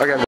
Okay.